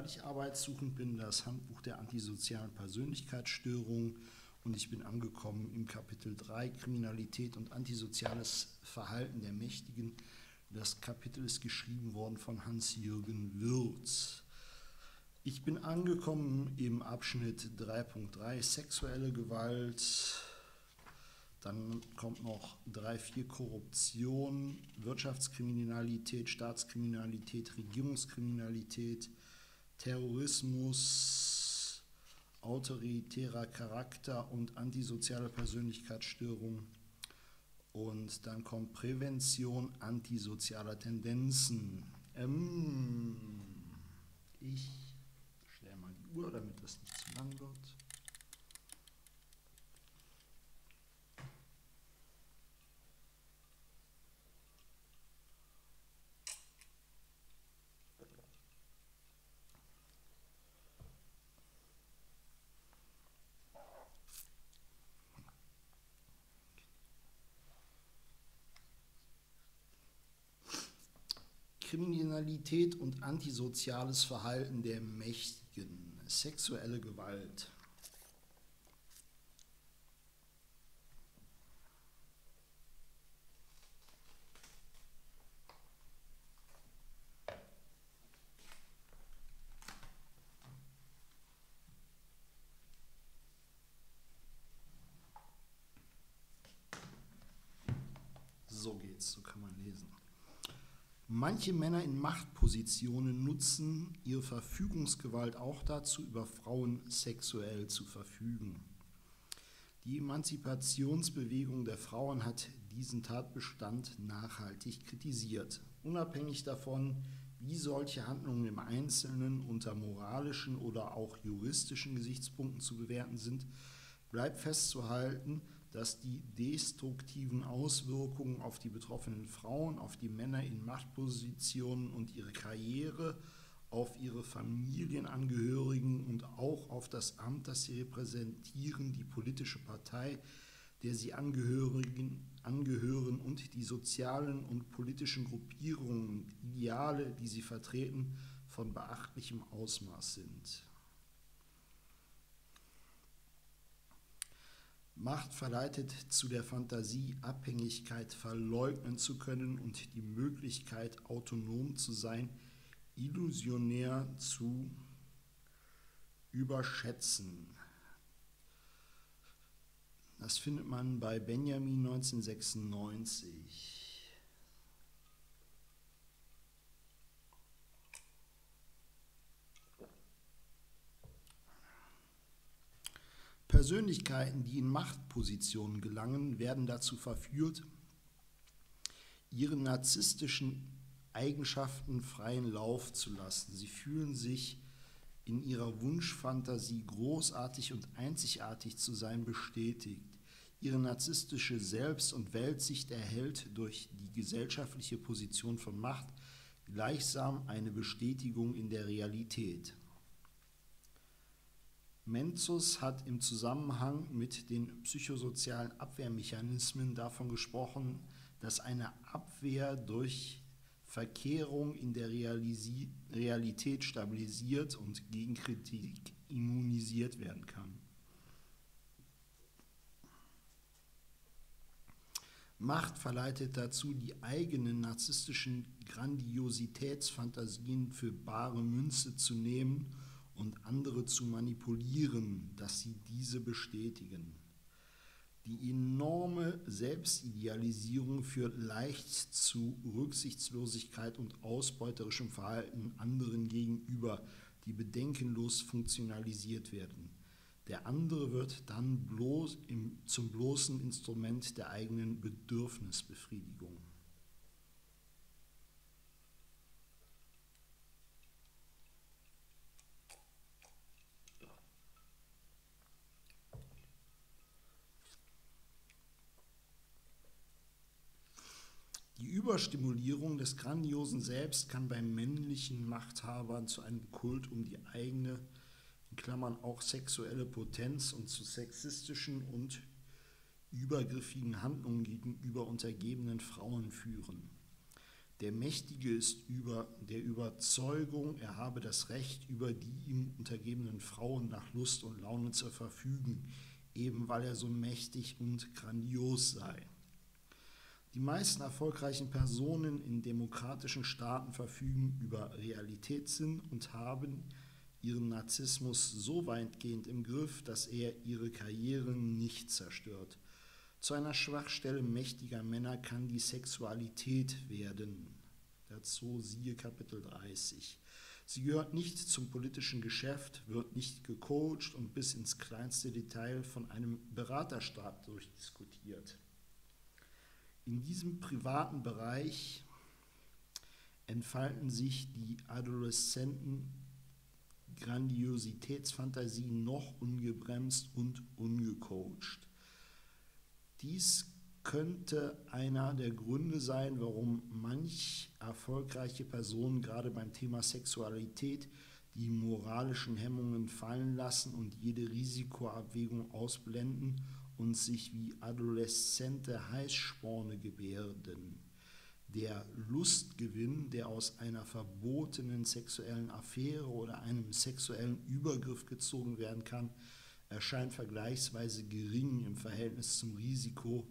weil ich arbeitssuchend bin, das Handbuch der antisozialen Persönlichkeitsstörung und ich bin angekommen im Kapitel 3 Kriminalität und antisoziales Verhalten der Mächtigen. Das Kapitel ist geschrieben worden von Hans-Jürgen Würz. Ich bin angekommen im Abschnitt 3.3 sexuelle Gewalt. Dann kommt noch 3.4 Korruption, Wirtschaftskriminalität, Staatskriminalität, Regierungskriminalität, Terrorismus, autoritärer Charakter und antisoziale Persönlichkeitsstörung. Und dann kommt Prävention antisozialer Tendenzen. Ähm, ich Uhr, damit das nicht zu lang wird. Kriminalität und antisoziales Verhalten der Mächtigen sexuelle Gewalt. So geht's, so kann man lesen. Manche Männer in Machtpositionen nutzen ihre Verfügungsgewalt auch dazu, über Frauen sexuell zu verfügen. Die Emanzipationsbewegung der Frauen hat diesen Tatbestand nachhaltig kritisiert. Unabhängig davon, wie solche Handlungen im Einzelnen unter moralischen oder auch juristischen Gesichtspunkten zu bewerten sind, bleibt festzuhalten, dass die destruktiven Auswirkungen auf die betroffenen Frauen, auf die Männer in Machtpositionen und ihre Karriere, auf ihre Familienangehörigen und auch auf das Amt, das sie repräsentieren, die politische Partei, der sie angehören, angehören und die sozialen und politischen Gruppierungen und Ideale, die sie vertreten, von beachtlichem Ausmaß sind. Macht verleitet zu der Fantasie, Abhängigkeit verleugnen zu können und die Möglichkeit, autonom zu sein, illusionär zu überschätzen. Das findet man bei Benjamin 1996. Persönlichkeiten, die in Machtpositionen gelangen, werden dazu verführt, ihre narzisstischen Eigenschaften freien Lauf zu lassen. Sie fühlen sich in ihrer Wunschfantasie großartig und einzigartig zu sein bestätigt. Ihre narzisstische Selbst- und Weltsicht erhält durch die gesellschaftliche Position von Macht gleichsam eine Bestätigung in der Realität. Menzus hat im Zusammenhang mit den psychosozialen Abwehrmechanismen davon gesprochen, dass eine Abwehr durch Verkehrung in der Realisi Realität stabilisiert und gegen Kritik immunisiert werden kann. Macht verleitet dazu, die eigenen narzisstischen Grandiositätsfantasien für bare Münze zu nehmen und andere zu manipulieren, dass sie diese bestätigen. Die enorme Selbstidealisierung führt leicht zu Rücksichtslosigkeit und ausbeuterischem Verhalten anderen gegenüber, die bedenkenlos funktionalisiert werden. Der andere wird dann bloß im, zum bloßen Instrument der eigenen Bedürfnisbefriedigung. Die Überstimulierung des grandiosen Selbst kann bei männlichen Machthabern zu einem Kult um die eigene, in Klammern auch sexuelle Potenz und zu sexistischen und übergriffigen Handlungen gegenüber untergebenen Frauen führen. Der Mächtige ist über der Überzeugung, er habe das Recht, über die ihm untergebenen Frauen nach Lust und Laune zu verfügen, eben weil er so mächtig und grandios sei. Die meisten erfolgreichen Personen in demokratischen Staaten verfügen über Realitätssinn und haben ihren Narzissmus so weitgehend im Griff, dass er ihre Karrieren nicht zerstört. Zu einer Schwachstelle mächtiger Männer kann die Sexualität werden. Dazu siehe Kapitel 30. Sie gehört nicht zum politischen Geschäft, wird nicht gecoacht und bis ins kleinste Detail von einem Beraterstab durchdiskutiert. In diesem privaten Bereich entfalten sich die Adoleszenten Grandiositätsfantasien noch ungebremst und ungecoacht. Dies könnte einer der Gründe sein, warum manch erfolgreiche Personen gerade beim Thema Sexualität die moralischen Hemmungen fallen lassen und jede Risikoabwägung ausblenden und sich wie adoleszente Heißsporne gebärden. Der Lustgewinn, der aus einer verbotenen sexuellen Affäre oder einem sexuellen Übergriff gezogen werden kann, erscheint vergleichsweise gering im Verhältnis zum Risiko,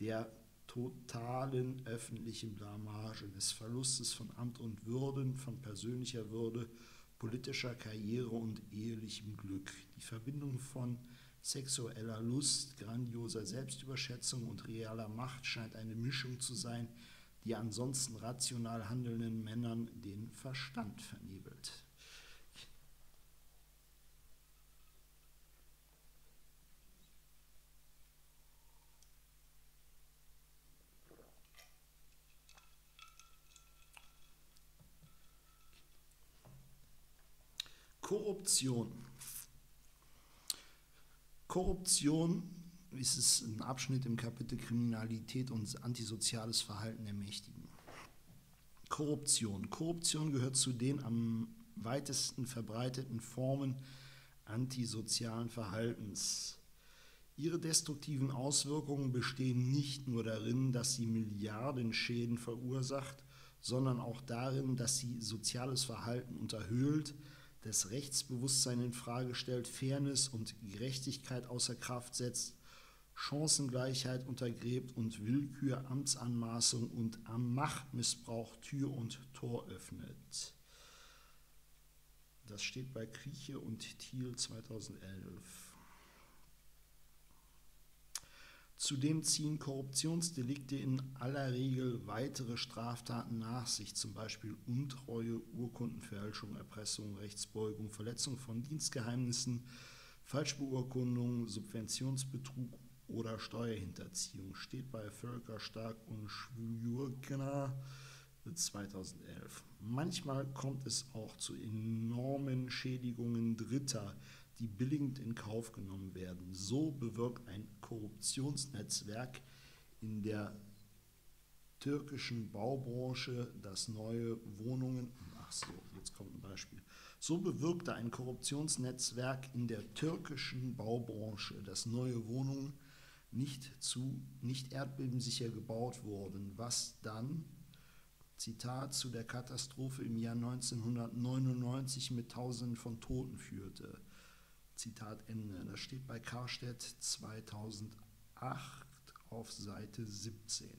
der totalen öffentlichen Blamage, des Verlustes von Amt und Würden, von persönlicher Würde, politischer Karriere und ehelichem Glück. Die Verbindung von sexueller Lust, grandioser Selbstüberschätzung und realer Macht scheint eine Mischung zu sein, die ansonsten rational handelnden Männern den Verstand vernebelt. Korruption. Korruption ist es ein Abschnitt im Kapitel Kriminalität und antisoziales Verhalten der Mächtigen. Korruption. Korruption gehört zu den am weitesten verbreiteten Formen antisozialen Verhaltens. Ihre destruktiven Auswirkungen bestehen nicht nur darin, dass sie Milliardenschäden verursacht, sondern auch darin, dass sie soziales Verhalten unterhöhlt, das Rechtsbewusstsein in Frage stellt, Fairness und Gerechtigkeit außer Kraft setzt, Chancengleichheit untergräbt und Willkür, Amtsanmaßung und am Machtmissbrauch Tür und Tor öffnet. Das steht bei Krieche und Thiel 2011. Zudem ziehen Korruptionsdelikte in aller Regel weitere Straftaten nach sich, zum Beispiel Untreue, Urkundenfälschung, Erpressung, Rechtsbeugung, Verletzung von Dienstgeheimnissen, Falschbeurkundung, Subventionsbetrug oder Steuerhinterziehung. Steht bei Völkerstark und Schwürgner 2011. Manchmal kommt es auch zu enormen Schädigungen Dritter, die billigend in Kauf genommen werden. So bewirkt ein Korruptionsnetzwerk in der türkischen Baubranche, das neue Wohnungen, ach so, jetzt kommt ein Beispiel, so bewirkte ein Korruptionsnetzwerk in der türkischen Baubranche, dass neue Wohnungen nicht, zu, nicht erdbebensicher gebaut wurden, was dann, Zitat, zu der Katastrophe im Jahr 1999 mit Tausenden von Toten führte. Zitat Ende. Das steht bei Karstedt 2008 auf Seite 17.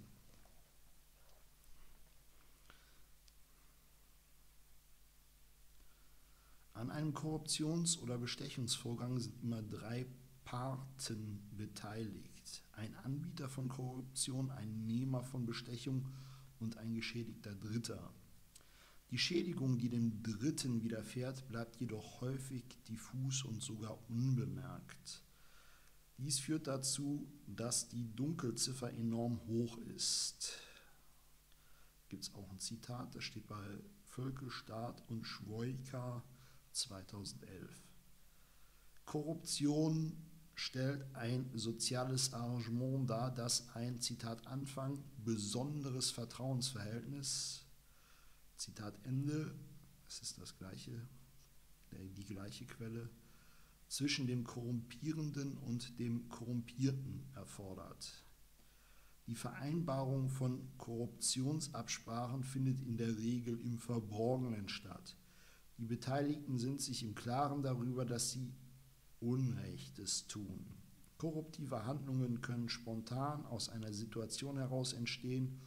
An einem Korruptions- oder Bestechungsvorgang sind immer drei Parten beteiligt. Ein Anbieter von Korruption, ein Nehmer von Bestechung und ein geschädigter Dritter. Die Schädigung, die dem Dritten widerfährt, bleibt jedoch häufig diffus und sogar unbemerkt. Dies führt dazu, dass die Dunkelziffer enorm hoch ist. Gibt es auch ein Zitat, das steht bei Völkelstaat und Schwoika 2011. Korruption stellt ein soziales Arrangement dar, das ein, Zitat Anfang, besonderes Vertrauensverhältnis Zitat Ende, es ist das gleiche, die gleiche Quelle, zwischen dem Korrumpierenden und dem Korrumpierten erfordert. Die Vereinbarung von Korruptionsabsprachen findet in der Regel im Verborgenen statt. Die Beteiligten sind sich im Klaren darüber, dass sie Unrechtes tun. Korruptive Handlungen können spontan aus einer Situation heraus entstehen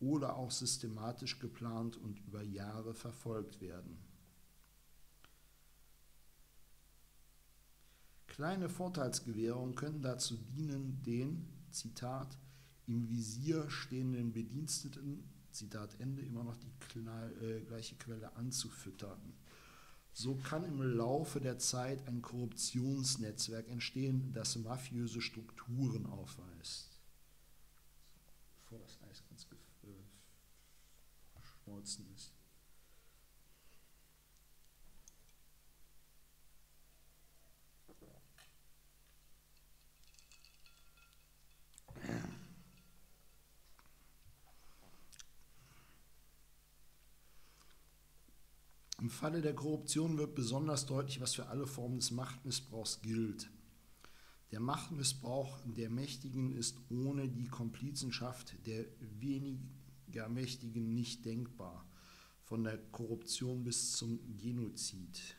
oder auch systematisch geplant und über Jahre verfolgt werden. Kleine Vorteilsgewährungen können dazu dienen, den, Zitat, im Visier stehenden Bediensteten, Zitat Ende, immer noch die äh, gleiche Quelle anzufüttern. So kann im Laufe der Zeit ein Korruptionsnetzwerk entstehen, das mafiöse Strukturen aufweist. Geschmolzen ist. Im Falle der Korruption wird besonders deutlich, was für alle Formen des Machtmissbrauchs gilt. Der Machtmissbrauch der Mächtigen ist ohne die Komplizenschaft der weniger Mächtigen nicht denkbar. Von der Korruption bis zum Genozid.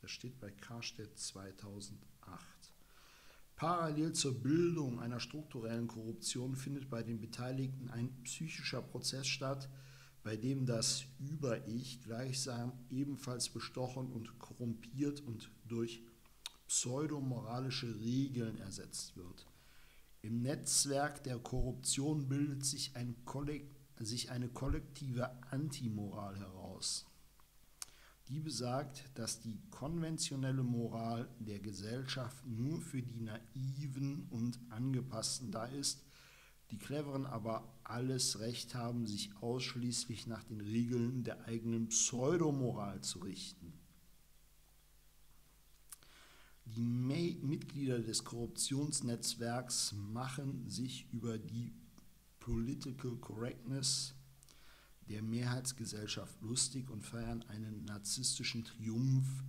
Das steht bei Karstedt 2008. Parallel zur Bildung einer strukturellen Korruption findet bei den Beteiligten ein psychischer Prozess statt, bei dem das Über-Ich gleichsam ebenfalls bestochen und korrumpiert und durch pseudomoralische Regeln ersetzt wird. Im Netzwerk der Korruption bildet sich, ein sich eine kollektive Antimoral heraus. Die besagt, dass die konventionelle Moral der Gesellschaft nur für die Naiven und Angepassten da ist die Cleveren aber alles Recht haben, sich ausschließlich nach den Regeln der eigenen Pseudomoral zu richten. Die Mitglieder des Korruptionsnetzwerks machen sich über die Political Correctness der Mehrheitsgesellschaft lustig und feiern einen narzisstischen Triumph,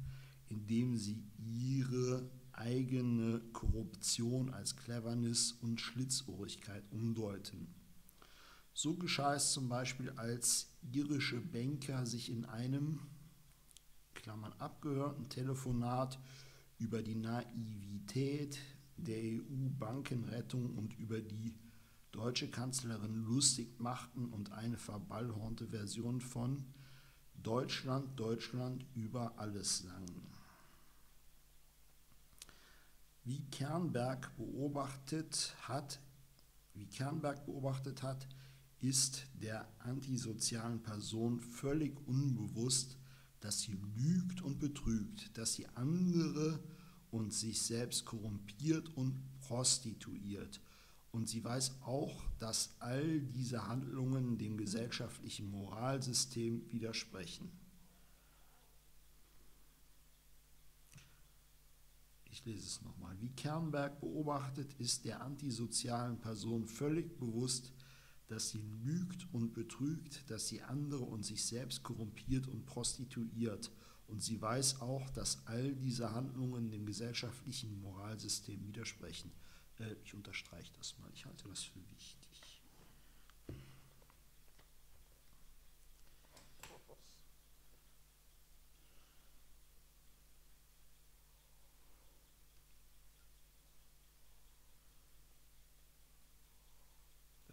indem sie ihre eigene Korruption als Cleverness und Schlitzohrigkeit umdeuten. So geschah es zum Beispiel, als irische Banker sich in einem Klammern abgehörten Telefonat über die Naivität der EU-Bankenrettung und über die deutsche Kanzlerin lustig machten und eine verballhornte Version von Deutschland, Deutschland über alles sangen. Wie Kernberg beobachtet hat, wie Kernberg beobachtet hat, ist der antisozialen Person völlig unbewusst, dass sie lügt und betrügt, dass sie andere und sich selbst korrumpiert und prostituiert. Und sie weiß auch, dass all diese Handlungen dem gesellschaftlichen Moralsystem widersprechen. Ich lese es nochmal. Wie Kernberg beobachtet, ist der antisozialen Person völlig bewusst, dass sie lügt und betrügt, dass sie andere und sich selbst korrumpiert und prostituiert. Und sie weiß auch, dass all diese Handlungen dem gesellschaftlichen Moralsystem widersprechen. Äh, ich unterstreiche das mal, ich halte das für wichtig.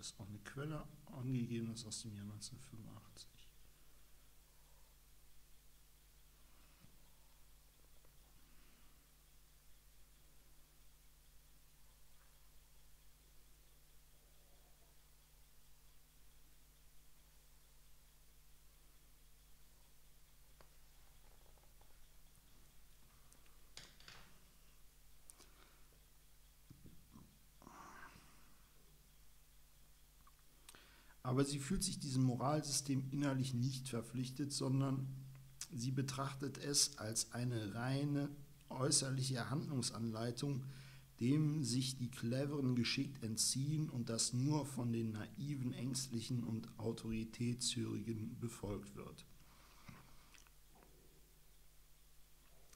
ist auch eine Quelle angegeben, das ist aus dem Jahr 1985. Aber sie fühlt sich diesem Moralsystem innerlich nicht verpflichtet, sondern sie betrachtet es als eine reine äußerliche Handlungsanleitung, dem sich die Cleveren geschickt entziehen und das nur von den naiven, ängstlichen und autoritätshörigen befolgt wird.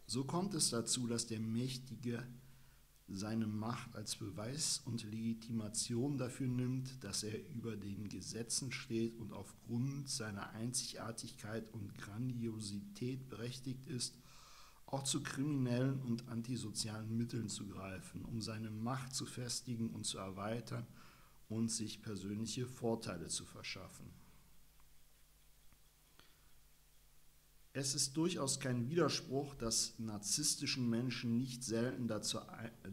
So kommt es dazu, dass der Mächtige seine Macht als Beweis und Legitimation dafür nimmt, dass er über den Gesetzen steht und aufgrund seiner Einzigartigkeit und Grandiosität berechtigt ist, auch zu kriminellen und antisozialen Mitteln zu greifen, um seine Macht zu festigen und zu erweitern und sich persönliche Vorteile zu verschaffen. Es ist durchaus kein Widerspruch, dass narzisstischen Menschen nicht selten dazu,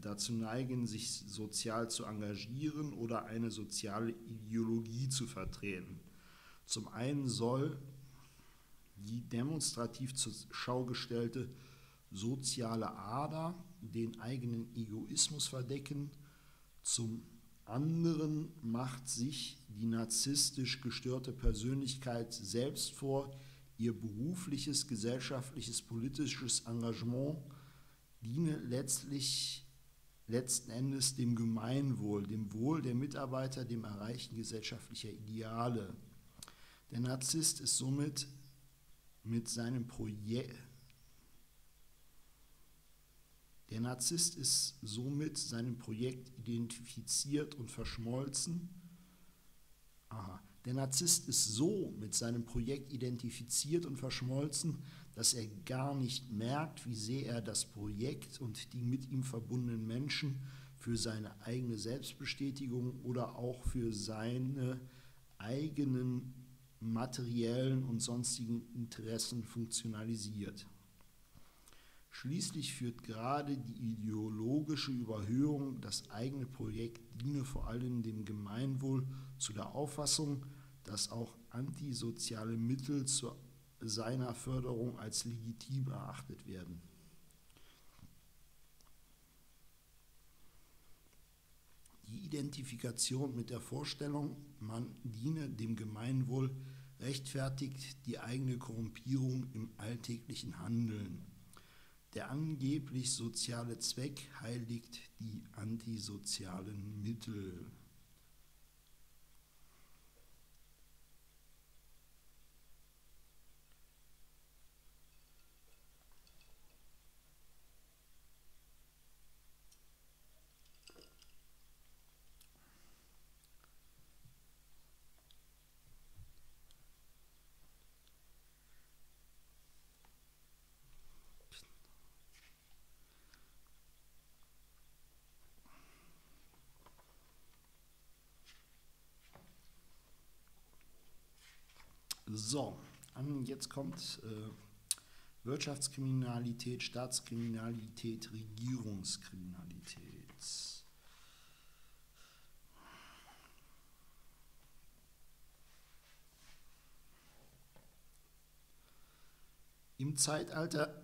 dazu neigen, sich sozial zu engagieren oder eine soziale Ideologie zu vertreten. Zum einen soll die demonstrativ zur Schau gestellte soziale Ader den eigenen Egoismus verdecken, zum anderen macht sich die narzisstisch gestörte Persönlichkeit selbst vor, ihr berufliches, gesellschaftliches, politisches Engagement diene letztlich letzten Endes dem Gemeinwohl, dem Wohl der Mitarbeiter, dem Erreichen gesellschaftlicher Ideale. Der Narzisst ist somit mit seinem Projekt der Narzisst ist somit seinem Projekt identifiziert und verschmolzen. Aha. Der Narzisst ist so mit seinem Projekt identifiziert und verschmolzen, dass er gar nicht merkt, wie sehr er das Projekt und die mit ihm verbundenen Menschen für seine eigene Selbstbestätigung oder auch für seine eigenen materiellen und sonstigen Interessen funktionalisiert. Schließlich führt gerade die ideologische Überhöhung, das eigene Projekt diene vor allem dem Gemeinwohl zu der Auffassung, dass auch antisoziale Mittel zu seiner Förderung als legitim erachtet werden. Die Identifikation mit der Vorstellung, man diene dem Gemeinwohl, rechtfertigt die eigene Korrumpierung im alltäglichen Handeln. Der angeblich soziale Zweck heiligt die antisozialen Mittel. So, jetzt kommt äh, Wirtschaftskriminalität, Staatskriminalität, Regierungskriminalität. Im Zeitalter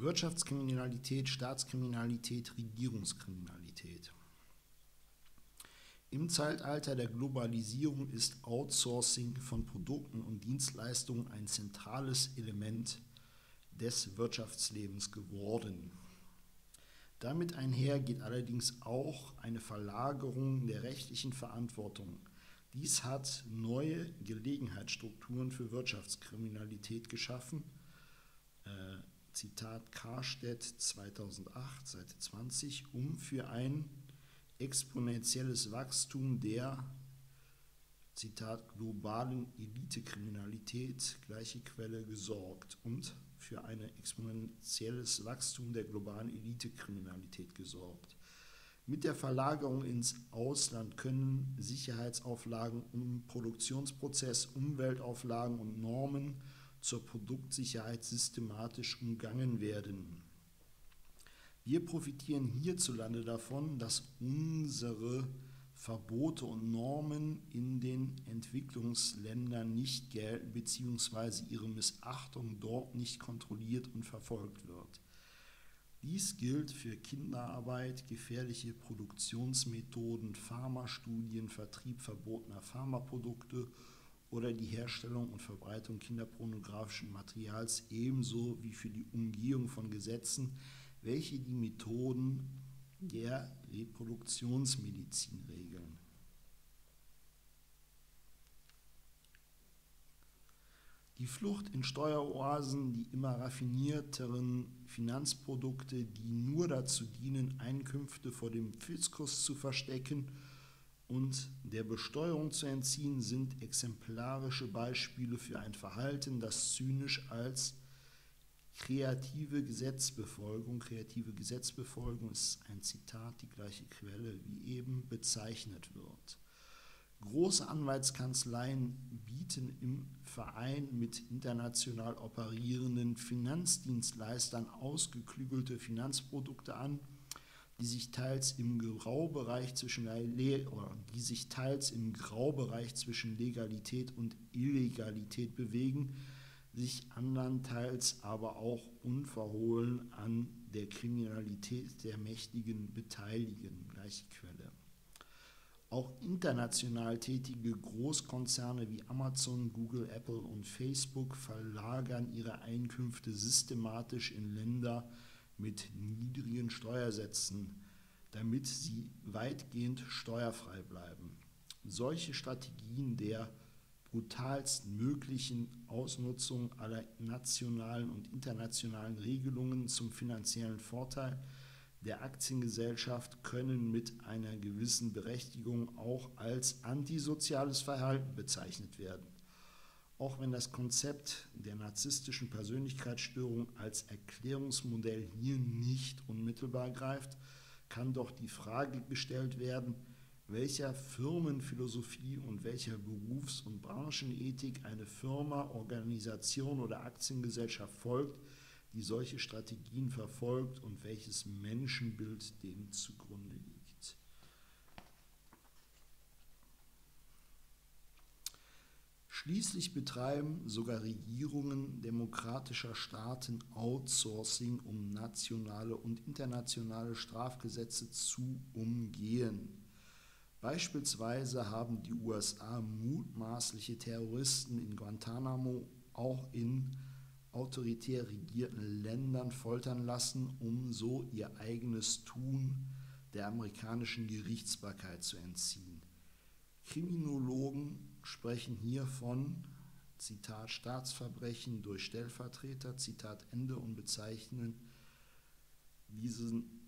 Wirtschaftskriminalität, Staatskriminalität, Regierungskriminalität. Im Zeitalter der Globalisierung ist Outsourcing von Produkten und Dienstleistungen ein zentrales Element des Wirtschaftslebens geworden. Damit einher geht allerdings auch eine Verlagerung der rechtlichen Verantwortung. Dies hat neue Gelegenheitsstrukturen für Wirtschaftskriminalität geschaffen. Zitat Karstedt 2008, Seite 20, um für ein exponentielles Wachstum der Zitat globalen Elitekriminalität, gleiche Quelle, gesorgt und für ein exponentielles Wachstum der globalen Elitekriminalität gesorgt. Mit der Verlagerung ins Ausland können Sicherheitsauflagen im Produktionsprozess, Umweltauflagen und Normen zur Produktsicherheit systematisch umgangen werden. Wir profitieren hierzulande davon, dass unsere Verbote und Normen in den Entwicklungsländern nicht gelten bzw. ihre Missachtung dort nicht kontrolliert und verfolgt wird. Dies gilt für Kinderarbeit, gefährliche Produktionsmethoden, Pharmastudien, Vertrieb verbotener Pharmaprodukte oder die Herstellung und Verbreitung kinderpornografischen Materials ebenso wie für die Umgehung von Gesetzen, welche die Methoden der Reproduktionsmedizin regeln. Die Flucht in Steueroasen, die immer raffinierteren Finanzprodukte, die nur dazu dienen, Einkünfte vor dem Fiskus zu verstecken und der Besteuerung zu entziehen, sind exemplarische Beispiele für ein Verhalten, das zynisch als kreative Gesetzbefolgung, kreative Gesetzbefolgung ist ein Zitat, die gleiche Quelle wie eben, bezeichnet wird. Große Anwaltskanzleien bieten im Verein mit international operierenden Finanzdienstleistern ausgeklügelte Finanzprodukte an, die sich teils im Graubereich zwischen die sich teils im Graubereich zwischen Legalität und Illegalität bewegen, sich andernteils aber auch unverhohlen an der Kriminalität der Mächtigen beteiligen. Gleiche Quelle. Auch international tätige Großkonzerne wie Amazon, Google, Apple und Facebook verlagern ihre Einkünfte systematisch in Länder mit niedrigen Steuersätzen, damit sie weitgehend steuerfrei bleiben. Solche Strategien der brutalst möglichen Ausnutzung aller nationalen und internationalen Regelungen zum finanziellen Vorteil der Aktiengesellschaft können mit einer gewissen Berechtigung auch als antisoziales Verhalten bezeichnet werden. Auch wenn das Konzept der narzisstischen Persönlichkeitsstörung als Erklärungsmodell hier nicht unmittelbar greift, kann doch die Frage gestellt werden, welcher Firmenphilosophie und welcher Berufs- und Branchenethik eine Firma, Organisation oder Aktiengesellschaft folgt, die solche Strategien verfolgt und welches Menschenbild dem zugrunde Schließlich betreiben sogar Regierungen demokratischer Staaten Outsourcing, um nationale und internationale Strafgesetze zu umgehen. Beispielsweise haben die USA mutmaßliche Terroristen in Guantanamo auch in autoritär regierten Ländern foltern lassen, um so ihr eigenes Tun der amerikanischen Gerichtsbarkeit zu entziehen. Kriminologen sprechen hier von, Zitat, Staatsverbrechen durch Stellvertreter, Zitat Ende, und bezeichnen diesen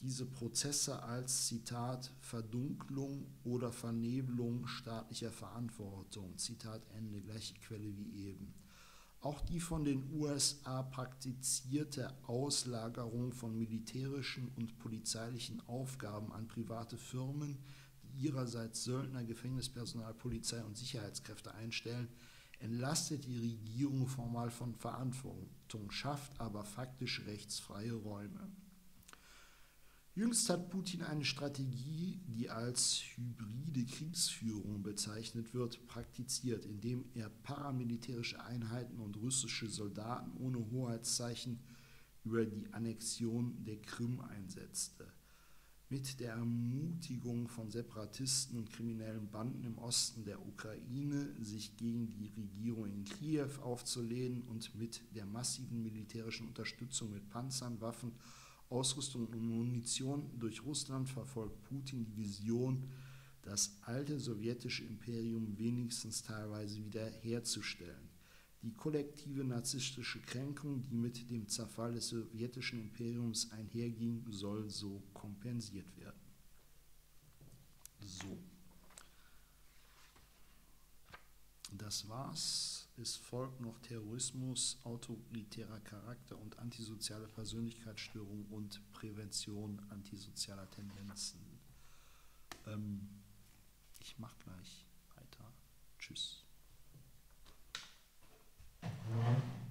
diese Prozesse als Zitat Verdunklung oder Vernebelung staatlicher Verantwortung, Zitat Ende, gleiche Quelle wie eben. Auch die von den USA praktizierte Auslagerung von militärischen und polizeilichen Aufgaben an private Firmen, ihrerseits Söldner, Gefängnispersonal, Polizei und Sicherheitskräfte einstellen, entlastet die Regierung formal von Verantwortung, schafft aber faktisch rechtsfreie Räume. Jüngst hat Putin eine Strategie, die als hybride Kriegsführung bezeichnet wird, praktiziert, indem er paramilitärische Einheiten und russische Soldaten ohne Hoheitszeichen über die Annexion der Krim einsetzte. Mit der Ermutigung von Separatisten und kriminellen Banden im Osten der Ukraine, sich gegen die Regierung in Kiew aufzulehnen und mit der massiven militärischen Unterstützung mit Panzern, Waffen Ausrüstung und Munition durch Russland verfolgt Putin die Vision, das alte sowjetische Imperium wenigstens teilweise wiederherzustellen. Die kollektive narzisstische Kränkung, die mit dem Zerfall des sowjetischen Imperiums einherging, soll so kompensiert werden. So. Das war's. Es folgt noch Terrorismus, autoritärer Charakter und antisoziale Persönlichkeitsstörung und Prävention antisozialer Tendenzen. Ähm, ich mache gleich weiter. Tschüss. Mm-hmm.